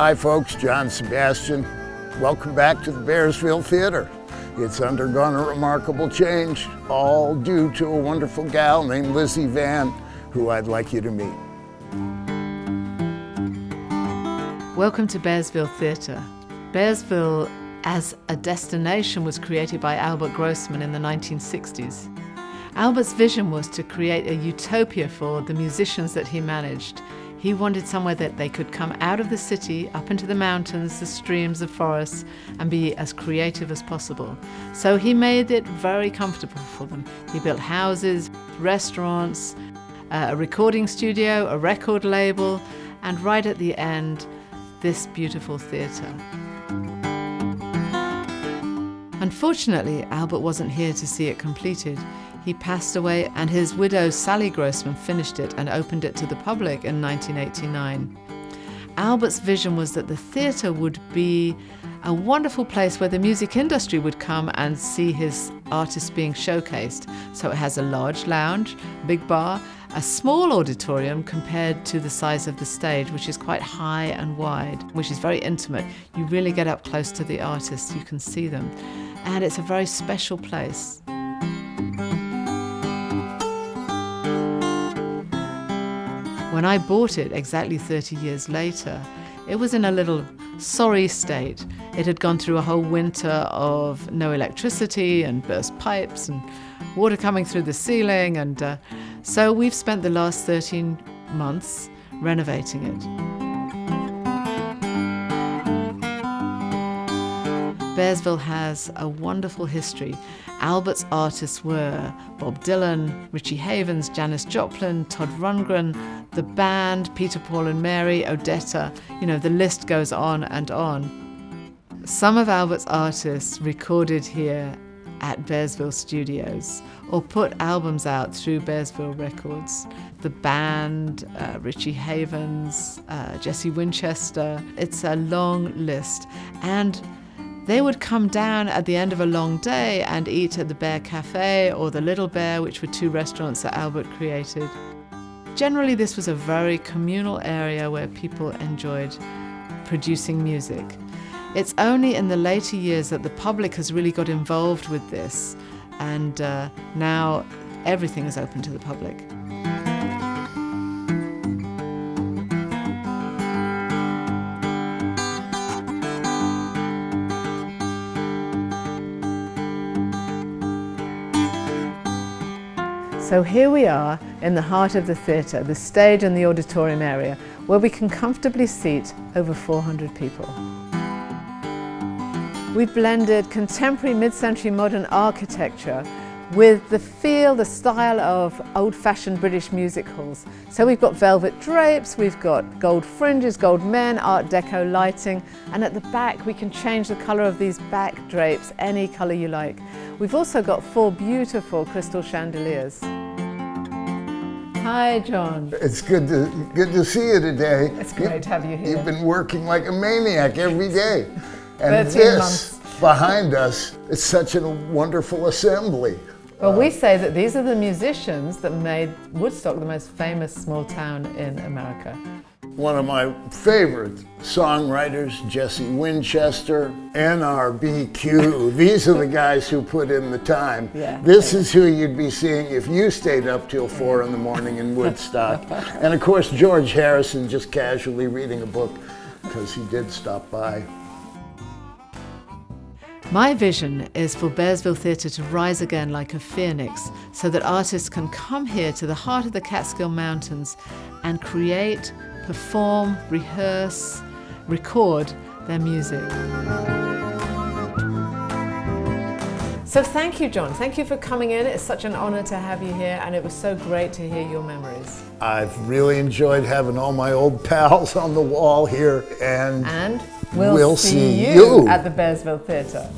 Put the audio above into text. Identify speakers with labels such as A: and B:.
A: Hi folks, John Sebastian. Welcome back to the Bearsville Theater. It's undergone a remarkable change, all due to a wonderful gal named Lizzie Vann, who I'd like you to meet.
B: Welcome to Bearsville Theatre. Bearsville as a destination was created by Albert Grossman in the 1960s. Albert's vision was to create a utopia for the musicians that he managed. He wanted somewhere that they could come out of the city, up into the mountains, the streams, the forests, and be as creative as possible. So he made it very comfortable for them. He built houses, restaurants, uh, a recording studio, a record label, and right at the end, this beautiful theatre. Unfortunately, Albert wasn't here to see it completed. He passed away, and his widow Sally Grossman finished it and opened it to the public in 1989. Albert's vision was that the theatre would be a wonderful place where the music industry would come and see his artists being showcased. So it has a large lounge, big bar, a small auditorium compared to the size of the stage, which is quite high and wide, which is very intimate. You really get up close to the artists, you can see them. And it's a very special place. When I bought it exactly 30 years later, it was in a little sorry state. It had gone through a whole winter of no electricity and burst pipes and water coming through the ceiling. And uh, so we've spent the last 13 months renovating it. Bearsville has a wonderful history. Albert's artists were Bob Dylan, Richie Havens, Janis Joplin, Todd Rundgren, the band, Peter, Paul and Mary, Odetta, you know, the list goes on and on. Some of Albert's artists recorded here at Bearsville Studios or put albums out through Bearsville Records. The band, uh, Richie Havens, uh, Jesse Winchester, it's a long list. And they would come down at the end of a long day and eat at the Bear Cafe or the Little Bear, which were two restaurants that Albert created. Generally, this was a very communal area where people enjoyed producing music. It's only in the later years that the public has really got involved with this, and uh, now everything is open to the public. So here we are in the heart of the theatre, the stage and the auditorium area, where we can comfortably seat over 400 people. We've blended contemporary mid-century modern architecture with the feel, the style of old-fashioned British music halls. So we've got velvet drapes, we've got gold fringes, gold men, art deco lighting, and at the back we can change the colour of these back drapes any colour you like. We've also got four beautiful crystal chandeliers. Hi, John.
A: It's good to good to see you today.
B: It's great you, to have you here.
A: You've been working like a maniac every day. And this months. behind us is such a wonderful assembly.
B: Well, we say that these are the musicians that made Woodstock the most famous small town in America.
A: One of my favorite songwriters, Jesse Winchester, NRBQ. These are the guys who put in the time. Yeah, this yeah. is who you'd be seeing if you stayed up till four in the morning in Woodstock. and of course, George Harrison just casually reading a book because he did stop by.
B: My vision is for Bearsville Theatre to rise again like a phoenix so that artists can come here to the heart of the Catskill Mountains and create perform, rehearse, record their music. So thank you, John. Thank you for coming in. It's such an honor to have you here, and it was so great to hear your memories.
A: I've really enjoyed having all my old pals on the wall here, and,
B: and we'll, we'll see, see, you, you
A: at
B: the Bearsville Theatre.